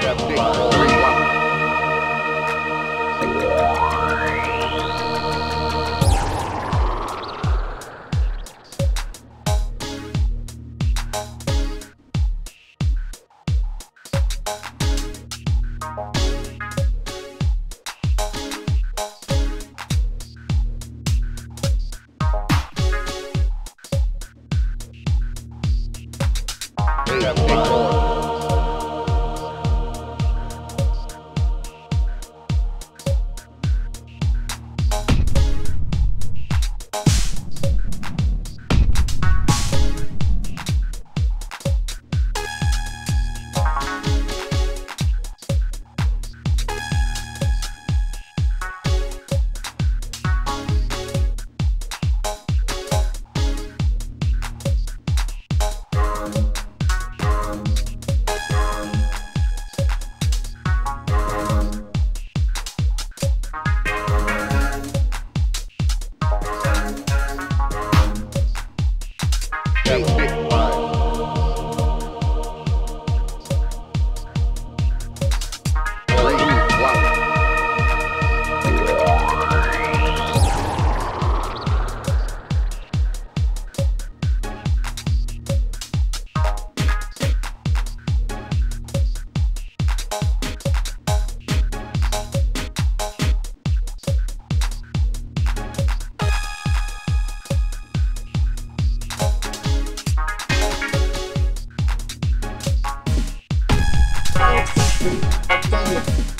Big Colombia.